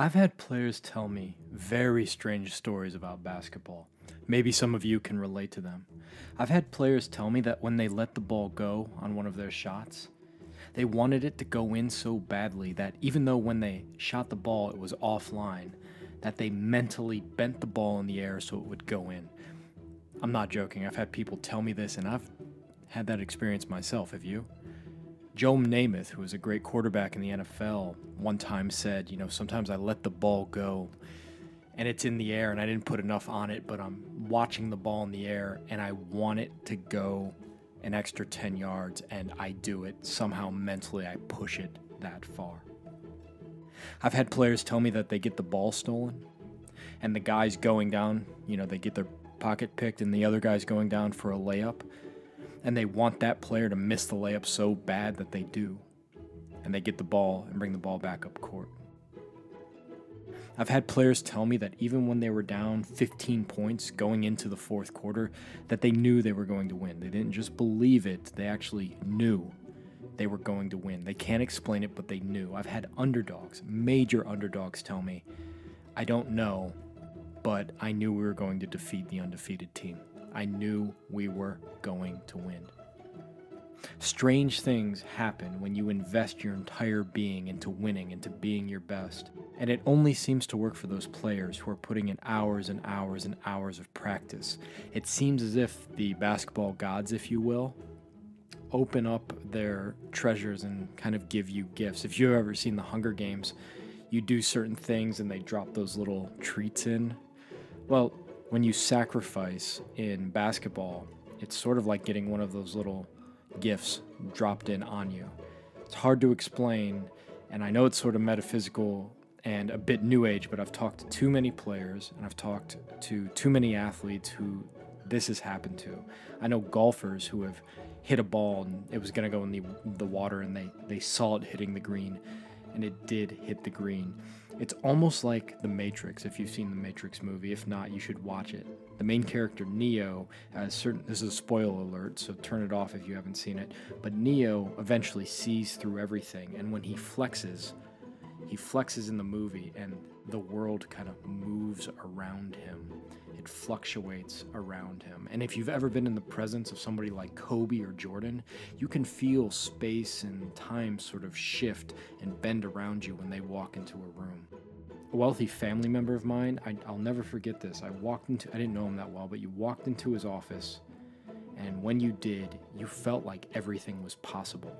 I've had players tell me very strange stories about basketball. Maybe some of you can relate to them. I've had players tell me that when they let the ball go on one of their shots, they wanted it to go in so badly that even though when they shot the ball it was offline, that they mentally bent the ball in the air so it would go in. I'm not joking. I've had people tell me this and I've had that experience myself. Have you? Joe Namath, who was a great quarterback in the NFL, one time said, You know, sometimes I let the ball go and it's in the air and I didn't put enough on it, but I'm watching the ball in the air and I want it to go an extra 10 yards and I do it. Somehow mentally, I push it that far. I've had players tell me that they get the ball stolen and the guy's going down, you know, they get their pocket picked and the other guy's going down for a layup and they want that player to miss the layup so bad that they do. And they get the ball and bring the ball back up court. I've had players tell me that even when they were down 15 points going into the fourth quarter, that they knew they were going to win. They didn't just believe it, they actually knew they were going to win. They can't explain it, but they knew. I've had underdogs, major underdogs tell me, I don't know, but I knew we were going to defeat the undefeated team. I knew we were going to win. Strange things happen when you invest your entire being into winning, into being your best. And it only seems to work for those players who are putting in hours and hours and hours of practice. It seems as if the basketball gods, if you will, open up their treasures and kind of give you gifts. If you've ever seen the Hunger Games, you do certain things and they drop those little treats in. Well, when you sacrifice in basketball, it's sort of like getting one of those little gifts dropped in on you. It's hard to explain, and I know it's sort of metaphysical and a bit new age, but I've talked to too many players and I've talked to too many athletes who this has happened to. I know golfers who have hit a ball and it was going to go in the the water and they they saw it hitting the green and it did hit the green. It's almost like The Matrix, if you've seen the Matrix movie. If not, you should watch it. The main character, Neo, has certain. This is a spoiler alert, so turn it off if you haven't seen it. But Neo eventually sees through everything, and when he flexes, he flexes in the movie, and the world kind of moves around him. It fluctuates around him. And if you've ever been in the presence of somebody like Kobe or Jordan, you can feel space and time sort of shift and bend around you when they walk into a room. A wealthy family member of mine, I, will never forget this. I walked into, I didn't know him that well, but you walked into his office, and when you did, you felt like everything was possible.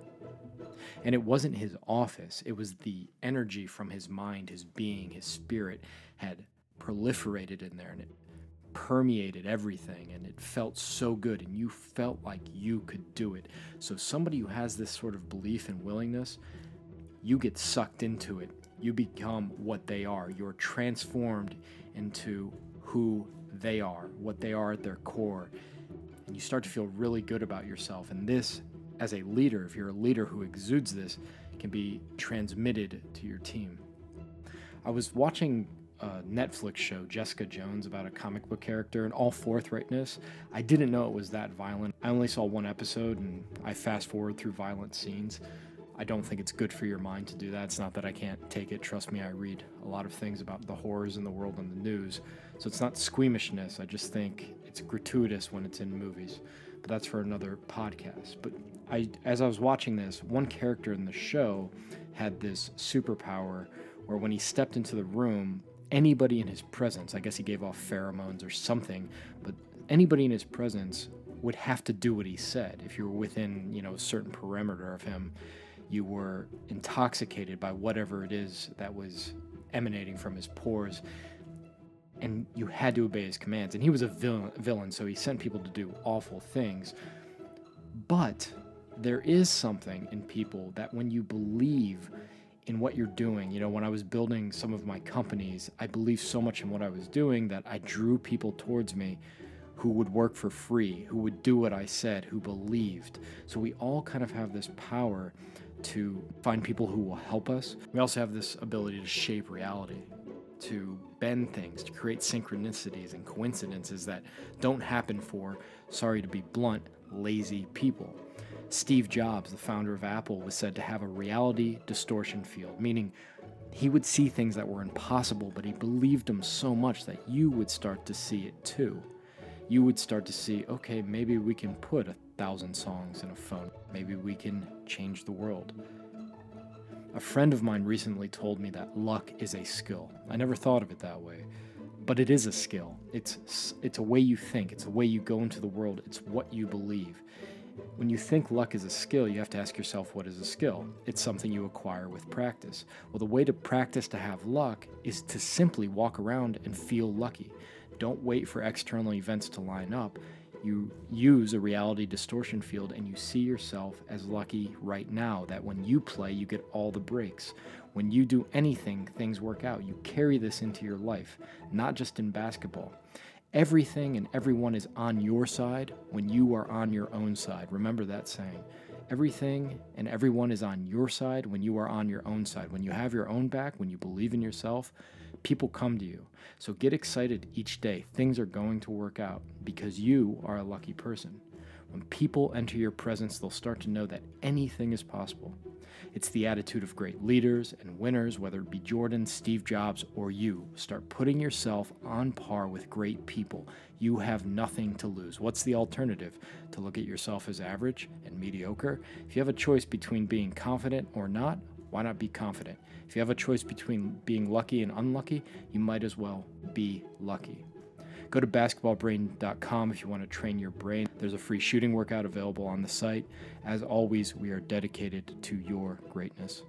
And it wasn't his office, it was the energy from his mind, his being, his spirit had proliferated in there and it permeated everything and it felt so good and you felt like you could do it. So, somebody who has this sort of belief and willingness, you get sucked into it. You become what they are. You're transformed into who they are, what they are at their core. And you start to feel really good about yourself. And this, as a leader, if you're a leader who exudes this, can be transmitted to your team. I was watching a Netflix show, Jessica Jones, about a comic book character and all forthrightness. I didn't know it was that violent. I only saw one episode and I fast forward through violent scenes. I don't think it's good for your mind to do that. It's not that I can't take it. Trust me, I read a lot of things about the horrors in the world in the news. So it's not squeamishness. I just think it's gratuitous when it's in movies. But that's for another podcast. But I as I was watching this, one character in the show had this superpower where when he stepped into the room, anybody in his presence, I guess he gave off pheromones or something, but anybody in his presence would have to do what he said. If you were within, you know, a certain perimeter of him, you were intoxicated by whatever it is that was emanating from his pores and you had to obey his commands. And he was a villain, villain, so he sent people to do awful things. But there is something in people that when you believe in what you're doing. You know, when I was building some of my companies, I believed so much in what I was doing that I drew people towards me who would work for free, who would do what I said, who believed. So we all kind of have this power to find people who will help us. We also have this ability to shape reality, to bend things, to create synchronicities and coincidences that don't happen for, sorry to be blunt, lazy people. Steve Jobs, the founder of Apple, was said to have a reality distortion field, meaning He would see things that were impossible, but he believed them so much that you would start to see it too. You would start to see, okay, maybe we can put a thousand songs in a phone. Maybe we can change the world. A friend of mine recently told me that luck is a skill. I never thought of it that way, but it is a skill. It's it's a way you think, it's a way you go into the world, it's what you believe. When you think luck is a skill, you have to ask yourself what is a skill? It's something you acquire with practice. Well, the way to practice to have luck is to simply walk around and feel lucky. Don't wait for external events to line up. You use a reality distortion field and you see yourself as lucky right now that when you play, you get all the breaks. When you do anything, things work out. You carry this into your life, not just in basketball. Everything and everyone is on your side when you are on your own side. Remember that saying. Everything and everyone is on your side when you are on your own side. When you have your own back, when you believe in yourself, people come to you. So get excited each day. Things are going to work out because you are a lucky person. When people enter your presence, they'll start to know that anything is possible. It's the attitude of great leaders and winners, whether it be Jordan, Steve Jobs, or you. Start putting yourself on par with great people. You have nothing to lose. What's the alternative? To look at yourself as average and mediocre? If you have a choice between being confident or not, why not be confident? If you have a choice between being lucky and unlucky, you might as well be lucky. Go to basketballbrain.com if you want to train your brain. There's a free shooting workout available on the site. As always, we are dedicated to your greatness.